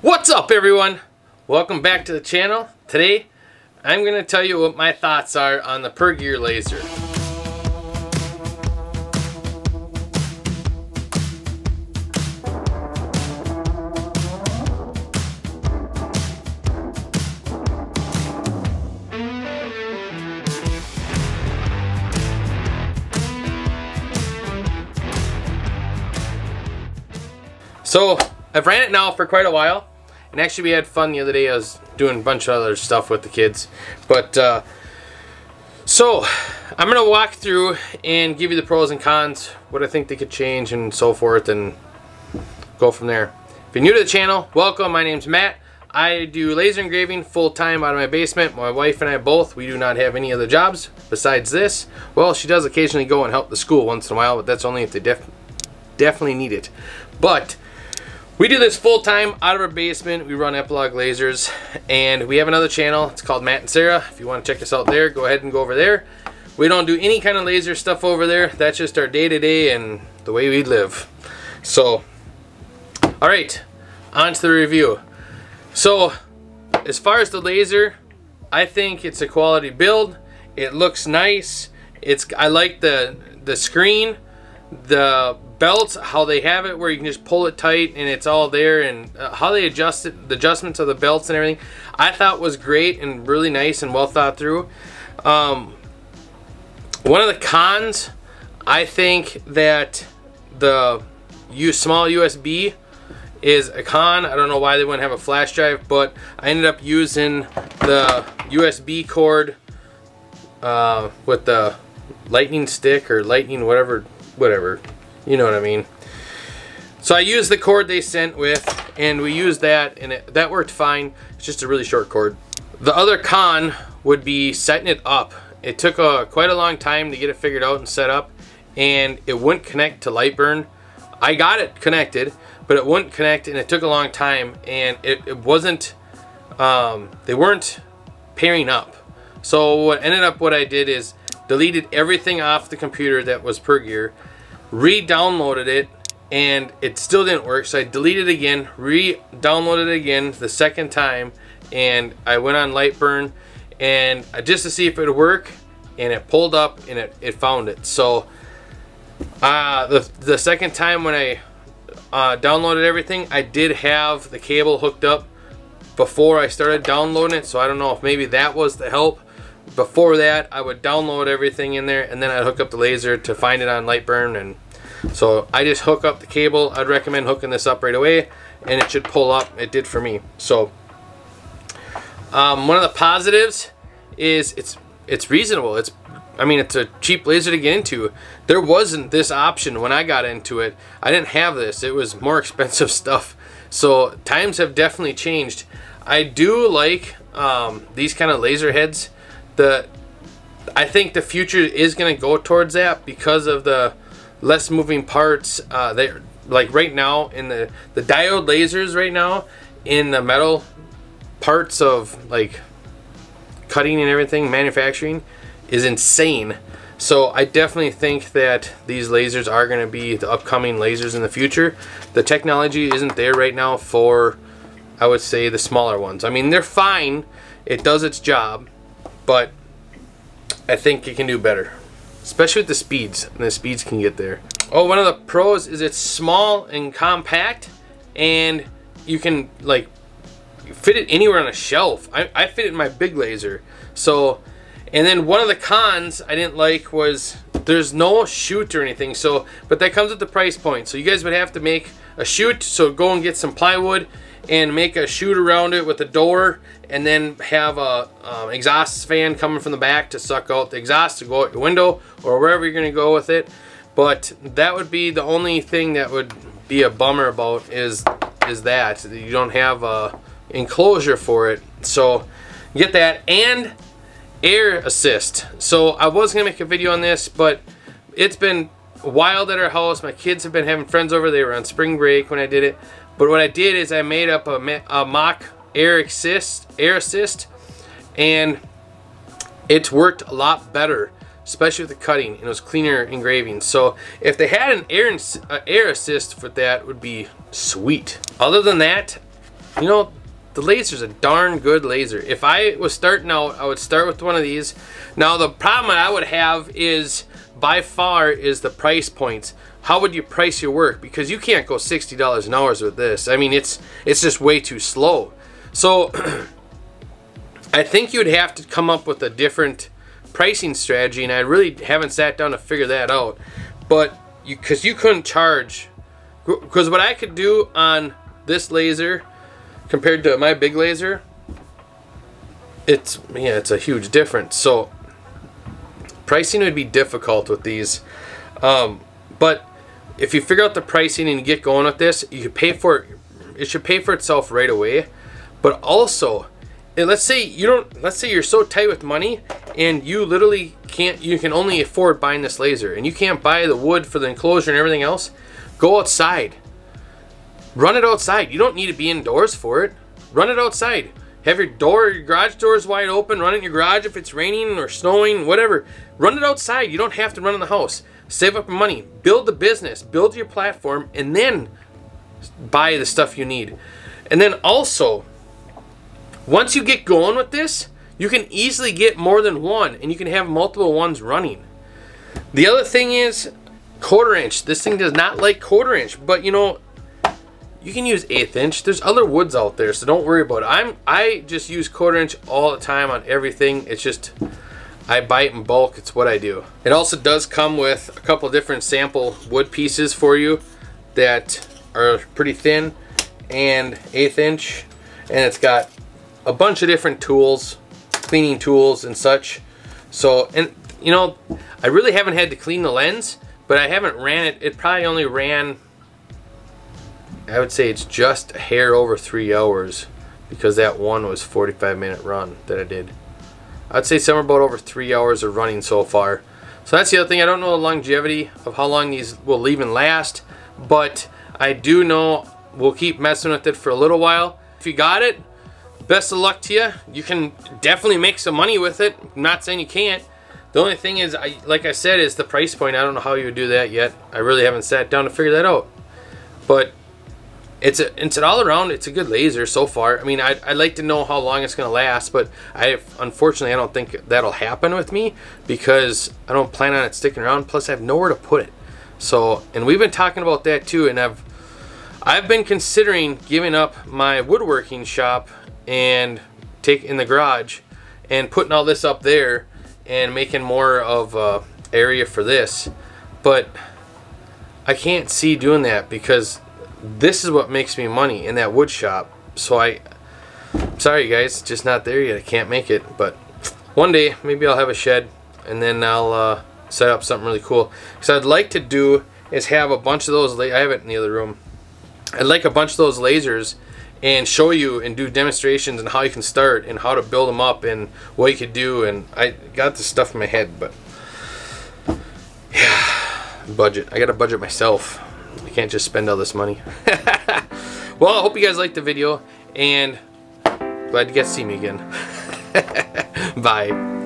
What's up everyone? Welcome back to the channel. Today I'm going to tell you what my thoughts are on the Pergear laser. So I've ran it now for quite a while. And actually we had fun the other day. I was doing a bunch of other stuff with the kids. But, uh, so, I'm going to walk through and give you the pros and cons, what I think they could change and so forth, and go from there. If you're new to the channel, welcome. My name's Matt. I do laser engraving full-time out of my basement. My wife and I both, we do not have any other jobs besides this. Well, she does occasionally go and help the school once in a while, but that's only if they def definitely need it. But we do this full time out of our basement. We run Epilog lasers and we have another channel. It's called Matt and Sara. If you want to check us out there, go ahead and go over there. We don't do any kind of laser stuff over there. That's just our day to day and the way we live. So, all right, on to the review. So, as far as the laser, I think it's a quality build. It looks nice. It's I like the the screen, the belts, how they have it where you can just pull it tight and it's all there and uh, how they adjust it, the adjustments of the belts and everything, I thought was great and really nice and well thought through. Um, one of the cons, I think that the small USB is a con. I don't know why they wouldn't have a flash drive, but I ended up using the USB cord uh, with the lightning stick or lightning whatever, whatever you know what I mean. So I used the cord they sent with, and we used that, and it, that worked fine. It's just a really short cord. The other con would be setting it up. It took a, quite a long time to get it figured out and set up, and it wouldn't connect to Lightburn. I got it connected, but it wouldn't connect, and it took a long time, and it, it wasn't, um, they weren't pairing up. So what ended up, what I did is deleted everything off the computer that was Pergear, re-downloaded it and it still didn't work so I deleted again re-downloaded it again the second time and I went on Lightburn and just to see if it would work and it pulled up and it, it found it. So uh, the, the second time when I uh, downloaded everything I did have the cable hooked up before I started downloading it so I don't know if maybe that was the help before that I would download everything in there and then I'd hook up the laser to find it on Lightburn and so I just hook up the cable. I'd recommend hooking this up right away and it should pull up. It did for me. So um, one of the positives is it's it's reasonable. It's I mean it's a cheap laser to get into. There wasn't this option when I got into it. I didn't have this. It was more expensive stuff. So times have definitely changed. I do like um, these kind of laser heads the I think the future is going to go towards that because of the less moving parts. Uh, they like right now in the the diode lasers right now in the metal parts of like cutting and everything, manufacturing is insane. So I definitely think that these lasers are going to be the upcoming lasers in the future. The technology isn't there right now for, I would say, the smaller ones. I mean, they're fine. It does its job but I think it can do better. Especially with the speeds, and the speeds can get there. Oh, one of the pros is it's small and compact, and you can like fit it anywhere on a shelf. I, I fit it in my big laser. So, and then one of the cons I didn't like was there's no chute or anything. So, but that comes with the price point. So you guys would have to make a chute. So go and get some plywood and make a chute around it with a door and then have a um, exhaust fan coming from the back to suck out the exhaust to go out your window or wherever you're going to go with it. But that would be the only thing that would be a bummer about is is that you don't have a enclosure for it. So get that and air assist. So I was gonna make a video on this but it's been wild at our house my kids have been having friends over they were on spring break when I did it but what I did is I made up a, a mock air assist, air assist, and it's worked a lot better, especially with the cutting. It was cleaner engraving. So if they had an air, uh, air assist for that, would be sweet. Other than that, you know, the laser's a darn good laser. If I was starting out, I would start with one of these. Now the problem I would have is by far is the price points. How would you price your work? Because you can't go $60 an hour with this. I mean, it's it's just way too slow. So I think you'd have to come up with a different pricing strategy and I really haven't sat down to figure that out. But you cuz you couldn't charge cuz what I could do on this laser compared to my big laser it's yeah, it's a huge difference. So pricing would be difficult with these. Um, but if you figure out the pricing and get going with this, you pay for it. It should pay for itself right away. But also, let's say you don't. Let's say you're so tight with money and you literally can't. You can only afford buying this laser, and you can't buy the wood for the enclosure and everything else. Go outside. Run it outside. You don't need to be indoors for it. Run it outside. Have your door, your garage doors wide open. Run it in your garage if it's raining or snowing, whatever. Run it outside. You don't have to run in the house. Save up money. Build the business. Build your platform, and then buy the stuff you need. And then also, once you get going with this, you can easily get more than one, and you can have multiple ones running. The other thing is quarter inch. This thing does not like quarter inch, but you know, you can use eighth inch. There's other woods out there, so don't worry about it. I'm I just use quarter inch all the time on everything. It's just I bite in bulk. It's what I do. It also does come with a couple different sample wood pieces for you that are pretty thin and eighth inch, and it's got a bunch of different tools, cleaning tools and such. So, and you know, I really haven't had to clean the lens, but I haven't ran it. It probably only ran I would say it's just a hair over three hours because that one was 45 minute run that I did. I'd say somewhere about over three hours of running so far. So that's the other thing. I don't know the longevity of how long these will even last, but I do know we'll keep messing with it for a little while. If you got it, best of luck to you. You can definitely make some money with it. I'm not saying you can't. The only thing is, I, like I said, is the price point. I don't know how you would do that yet. I really haven't sat down to figure that out. But it's a it's an all around it's a good laser so far. I mean i'd, I'd like to know how long it's going to last but i unfortunately i don't think that'll happen with me because i don't plan on it sticking around. Plus i have nowhere to put it. So and we've been talking about that too and i've i've been considering giving up my woodworking shop and take in the garage and putting all this up there and making more of a area for this. But i can't see doing that because this is what makes me money in that wood shop. So I, sorry guys, just not there yet. I can't make it, but one day maybe I'll have a shed and then I'll uh, set up something really cool. Because I'd like to do is have a bunch of those. I have it in the other room. I'd like a bunch of those lasers and show you and do demonstrations and how you can start and how to build them up and what you could do. And I got this stuff in my head, but yeah, budget. I got to budget myself. I can't just spend all this money. well, I hope you guys liked the video, and glad you guys to see me again. Bye.